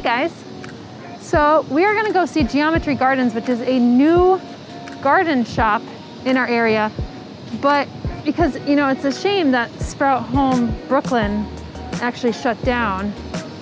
Hey guys. So we are gonna go see Geometry Gardens, which is a new garden shop in our area. But because, you know, it's a shame that Sprout Home Brooklyn actually shut down.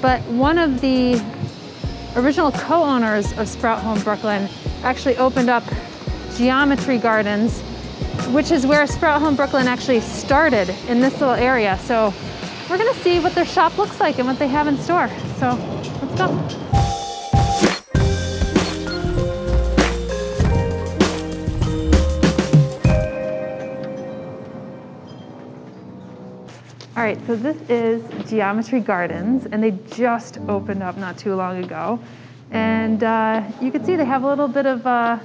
But one of the original co-owners of Sprout Home Brooklyn actually opened up Geometry Gardens, which is where Sprout Home Brooklyn actually started in this little area. So we're gonna see what their shop looks like and what they have in store. So let's go. All right, so this is Geometry Gardens, and they just opened up not too long ago. And uh, you can see they have a little bit of uh,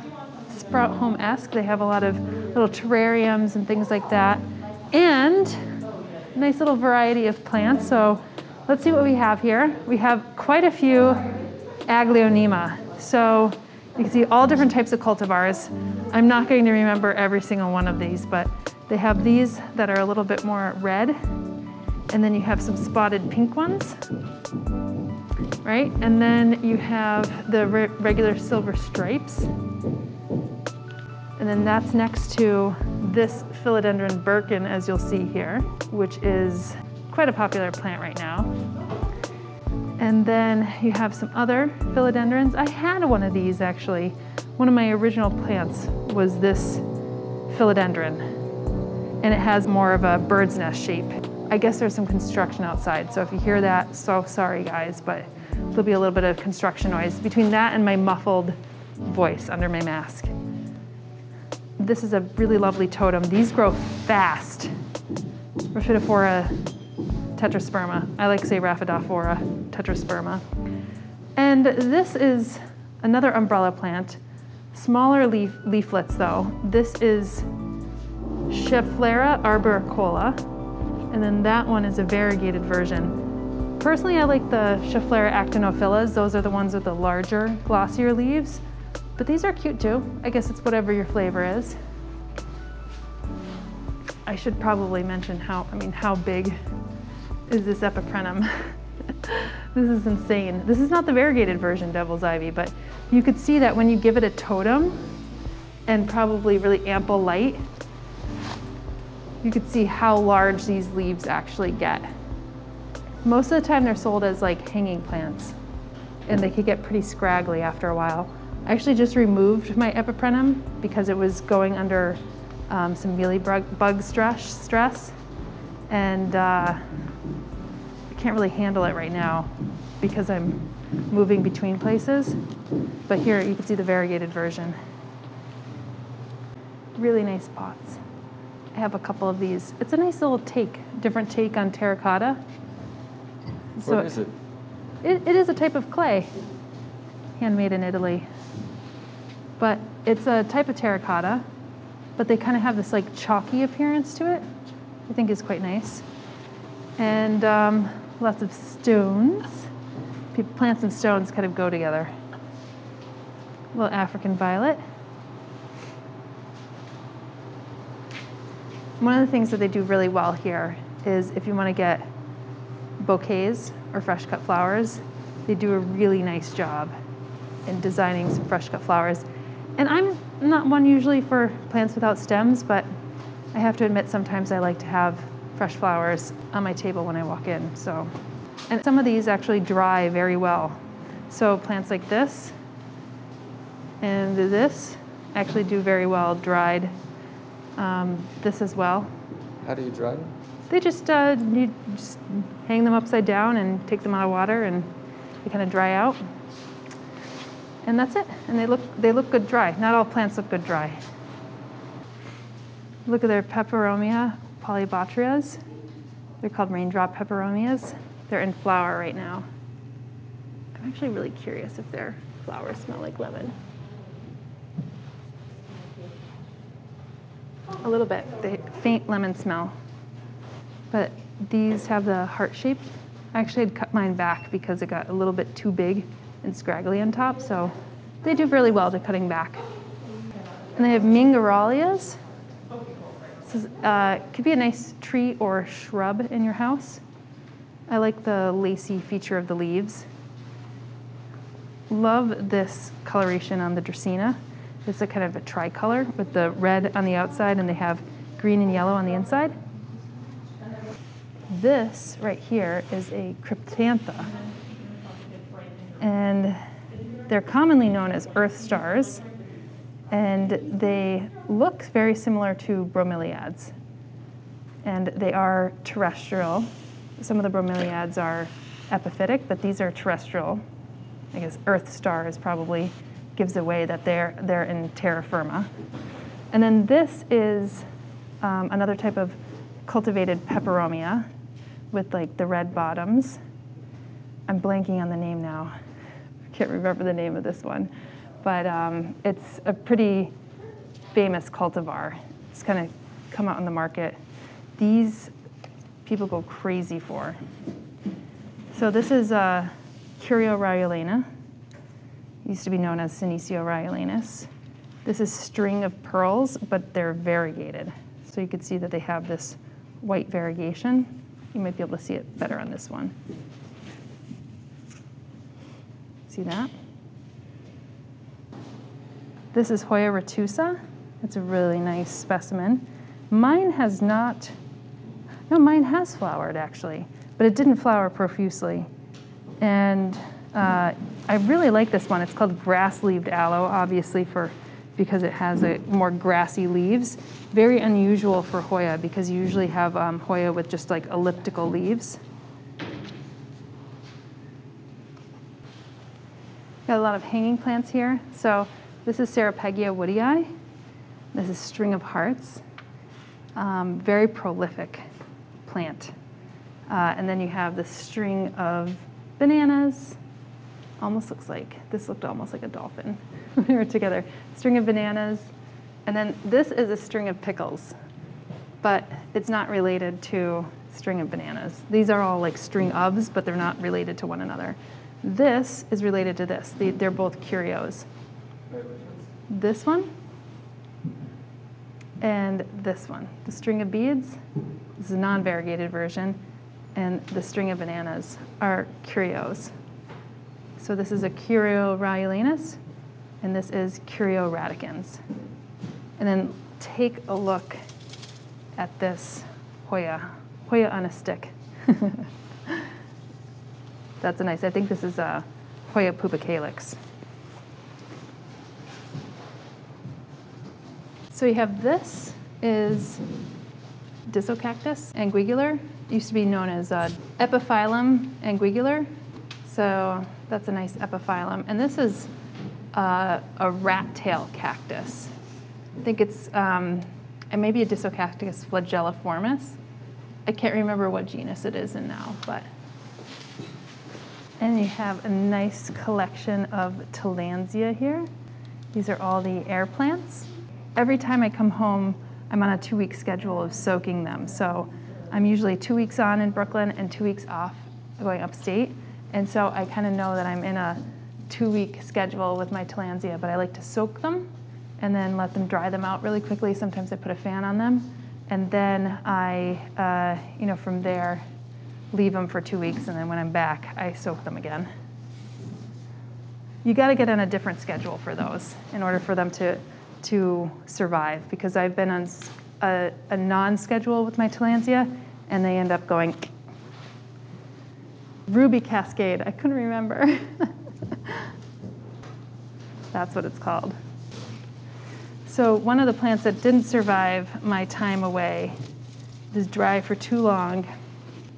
Sprout Home-esque. They have a lot of little terrariums and things like that. And nice little variety of plants. So let's see what we have here. We have quite a few Aglaonema. So you can see all different types of cultivars. I'm not going to remember every single one of these, but they have these that are a little bit more red. And then you have some spotted pink ones, right? And then you have the re regular silver stripes. And then that's next to this philodendron Birkin, as you'll see here, which is quite a popular plant right now. And then you have some other philodendrons. I had one of these actually. One of my original plants was this philodendron, and it has more of a bird's nest shape. I guess there's some construction outside, so if you hear that, so sorry guys, but there'll be a little bit of construction noise between that and my muffled voice under my mask. This is a really lovely totem. These grow fast. Rhaphidophora tetrasperma. I like to say Rhaphidophora tetrasperma. And this is another umbrella plant. Smaller leaf, leaflets though. This is Schefflera arboricola. And then that one is a variegated version. Personally, I like the Schefflera actinophilus. Those are the ones with the larger, glossier leaves. But these are cute too. I guess it's whatever your flavor is. I should probably mention how, I mean, how big is this epipremnum? this is insane. This is not the variegated version, Devil's Ivy, but you could see that when you give it a totem and probably really ample light, you could see how large these leaves actually get. Most of the time they're sold as like hanging plants and they could get pretty scraggly after a while. I actually just removed my epipremnum because it was going under um, some mealy bug stress, stress and uh, I can't really handle it right now because I'm moving between places. But here you can see the variegated version. Really nice pots. I have a couple of these. It's a nice little take, different take on terracotta. So what is it? it? It is a type of clay, handmade in Italy. But it's a type of terracotta, but they kind of have this like chalky appearance to it. I think is quite nice. And um, lots of stones. Plants and stones kind of go together. A little African violet. One of the things that they do really well here is if you want to get bouquets or fresh cut flowers, they do a really nice job in designing some fresh cut flowers. And I'm not one usually for plants without stems, but I have to admit sometimes I like to have fresh flowers on my table when I walk in. So, and some of these actually dry very well. So plants like this and this actually do very well dried um, this as well. How do you dry them? They just, uh, you just hang them upside down and take them out of water and they kind of dry out. And that's it. And they look, they look good dry. Not all plants look good dry. Look at their peperomia polybotryas. They're called raindrop peperomias. They're in flower right now. I'm actually really curious if their flowers smell like lemon. A little bit, the faint lemon smell. But these have the heart shape. I actually had cut mine back because it got a little bit too big and scraggly on top, so they do really well to cutting back. And they have Ming aralias. This is, uh, could be a nice tree or shrub in your house. I like the lacy feature of the leaves. love this coloration on the Dracaena. It's a kind of a tricolor with the red on the outside and they have green and yellow on the inside. This right here is a cryptanthus. And they're commonly known as earth stars and they look very similar to bromeliads. And they are terrestrial. Some of the bromeliads are epiphytic, but these are terrestrial. I guess earth stars probably gives away that they're, they're in terra firma. And then this is um, another type of cultivated peperomia with like the red bottoms. I'm blanking on the name now. Can't remember the name of this one, but um, it's a pretty famous cultivar. It's kind of come out on the market. These people go crazy for. So this is uh, Curio rowleyanus used to be known as Senecio rowleyanus. This is string of pearls, but they're variegated. So you can see that they have this white variegation. You might be able to see it better on this one. See that? This is Hoya retusa. It's a really nice specimen. Mine has not, no, mine has flowered actually, but it didn't flower profusely. And uh, I really like this one. It's called grass-leaved aloe, obviously for because it has a more grassy leaves. Very unusual for Hoya because you usually have um, Hoya with just like elliptical leaves. Got a lot of hanging plants here. So this is Ceropegia woodii. This is string of hearts. Um, very prolific plant. Uh, and then you have the string of bananas, almost looks like, this looked almost like a dolphin when we were together. String of bananas. And then this is a string of pickles, but it's not related to string of bananas. These are all like string ofs, but they're not related to one another. This is related to this. They're both curios. This one and this one. The string of beads this is a non-variegated version, and the string of bananas are curios. So this is a Curio rowleyanus, and this is Curio radicans. And then take a look at this Hoya, Hoya on a stick. That's a nice, I think this is a Hoya pubicalyx. So you have this is Disocactus anguliger. It used to be known as uh, Epiphyllum anguliger. So that's a nice epiphyllum. And this is uh, a rat tail cactus. I think it's um, it may be a Disocactus flagelliformis. I can't remember what genus it is in now, but. And you have a nice collection of Tillandsia here. These are all the air plants. Every time I come home, I'm on a two week schedule of soaking them. So I'm usually two weeks on in Brooklyn and two weeks off going upstate. And so I kind of know that I'm in a two week schedule with my tillandsia, but I like to soak them and then let them dry them out really quickly. Sometimes I put a fan on them. And then I, uh, you know, from there, leave them for two weeks. And then when I'm back, I soak them again. You got to get on a different schedule for those in order for them to, to survive because I've been on a, a non schedule with my tillandsia and they end up going Ruby Cascade. I couldn't remember. That's what it's called. So one of the plants that didn't survive my time away, is dry for too long,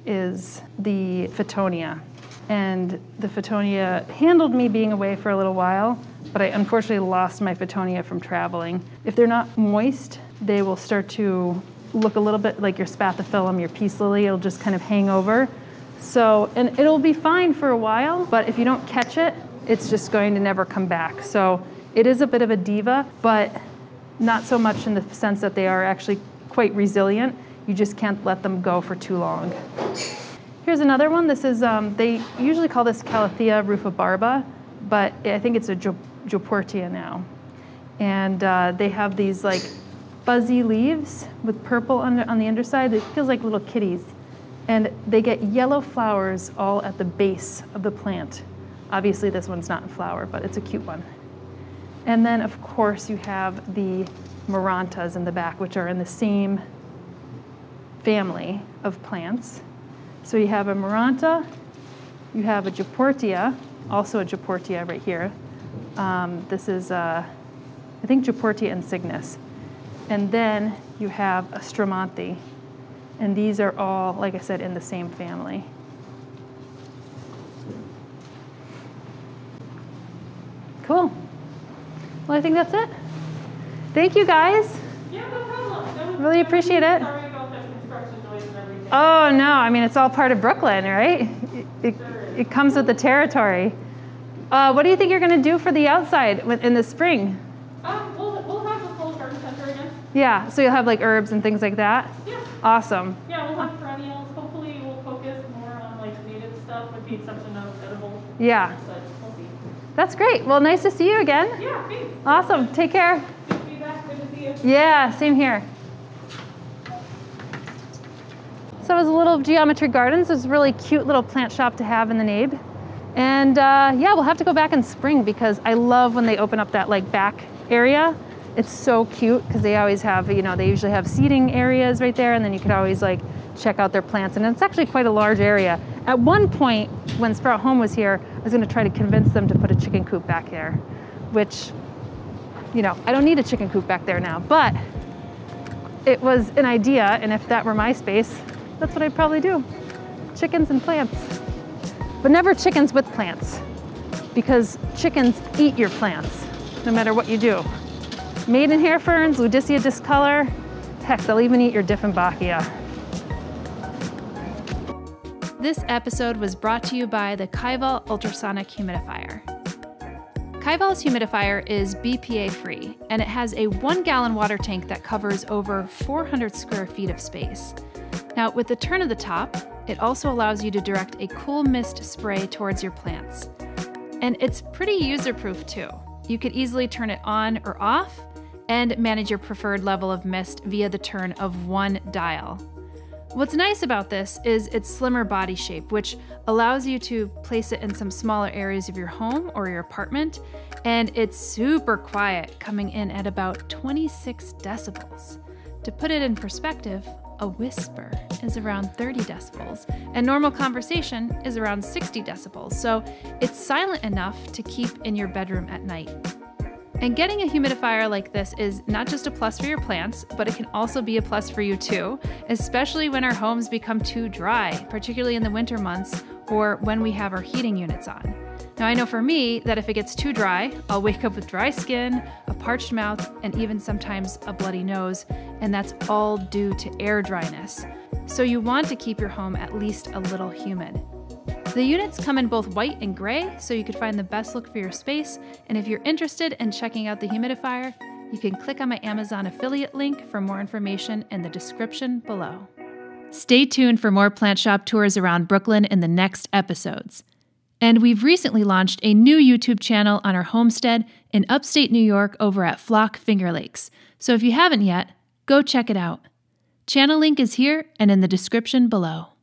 is the Fittonia. And the Fittonia handled me being away for a little while, but I unfortunately lost my Fittonia from traveling. If they're not moist, they will start to look a little bit like your spathiphyllum, your peace lily. It'll just kind of hang over. So, and it'll be fine for a while, but if you don't catch it, it's just going to never come back. So it is a bit of a diva, but not so much in the sense that they are actually quite resilient. You just can't let them go for too long. Here's another one. This is, um, they usually call this Calathea rufibarba, but I think it's a Goeppertia now. And uh, they have these like fuzzy leaves with purple under, on the underside. It feels like little kitties and they get yellow flowers all at the base of the plant Obviously, this one's not in flower, but it's a cute one. And then, of course, you have the Marantas in the back, which are in the same family of plants. So you have a Maranta, you have a Goeppertia, also a Goeppertia right here. Um, this is, uh, I think, Goeppertia insignis. And then you have a Stromanthe. And these are all, like I said, in the same family. Cool. Well, I think that's it. Thank you, guys. Yeah, no problem. Really appreciate it. Sorry about the construction noise and everything. Oh, no, I mean, it's all part of Brooklyn, right? It, it comes with the territory. Uh, what do you think you're going to do for the outside in the spring? Um, we'll, we'll have a full garden center again. Yeah, so you'll have like herbs and things like that? Yeah. Awesome. Yeah, we'll have perennials. Hopefully we'll focus more on like native stuff with the exception of edibles. Yeah. But we'll see. That's great. Well, nice to see you again. Yeah, thanks. Awesome. Take care. Good to be back. Good to see you. Yeah, same here. So it was a little Geometry Gardens. It's a really cute little plant shop to have in the Nabe. And uh, yeah, we'll have to go back in spring because I love when they open up that like back area. It's so cute because they always have, you know, they usually have seating areas right there and then you could always like check out their plants. And it's actually quite a large area. At one point, when Sprout Home was here, I was gonna try to convince them to put a chicken coop back there, which, you know, I don't need a chicken coop back there now, but it was an idea. And if that were my space, that's what I'd probably do. Chickens and plants. But never chickens with plants because chickens eat your plants no matter what you do. Maiden hair ferns, Ludisia discolor, heck, they'll even eat your Dieffenbachia. This episode was brought to you by the Kyvol Ultrasonic Humidifier. Kyvol's humidifier is BPA free and it has a one gallon water tank that covers over 400 square feet of space. Now, with the turn of the top, it also allows you to direct a cool mist spray towards your plants. And it's pretty user proof too. You could easily turn it on or off and manage your preferred level of mist via the turn of one dial. What's nice about this is its slimmer body shape, which allows you to place it in some smaller areas of your home or your apartment, and it's super quiet, coming in at about 26 decibels. To put it in perspective, a whisper is around 30 decibels, and normal conversation is around 60 decibels, so it's silent enough to keep in your bedroom at night. And getting a humidifier like this is not just a plus for your plants, but it can also be a plus for you too, especially when our homes become too dry, particularly in the winter months or when we have our heating units on. Now, I know for me that if it gets too dry, I'll wake up with dry skin, a parched mouth, and even sometimes a bloody nose, and that's all due to air dryness. So, you want to keep your home at least a little humid. The units come in both white and gray, so you could find the best look for your space. And if you're interested in checking out the humidifier, you can click on my Amazon affiliate link for more information in the description below. Stay tuned for more plant shop tours around Brooklyn in the next episodes. And we've recently launched a new YouTube channel on our homestead in upstate New York over at Flock Finger Lakes. So if you haven't yet, go check it out. Channel link is here and in the description below.